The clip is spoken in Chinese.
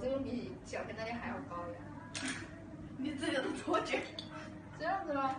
这个比小黑那里还要高呀。你自己的错觉。这样子吗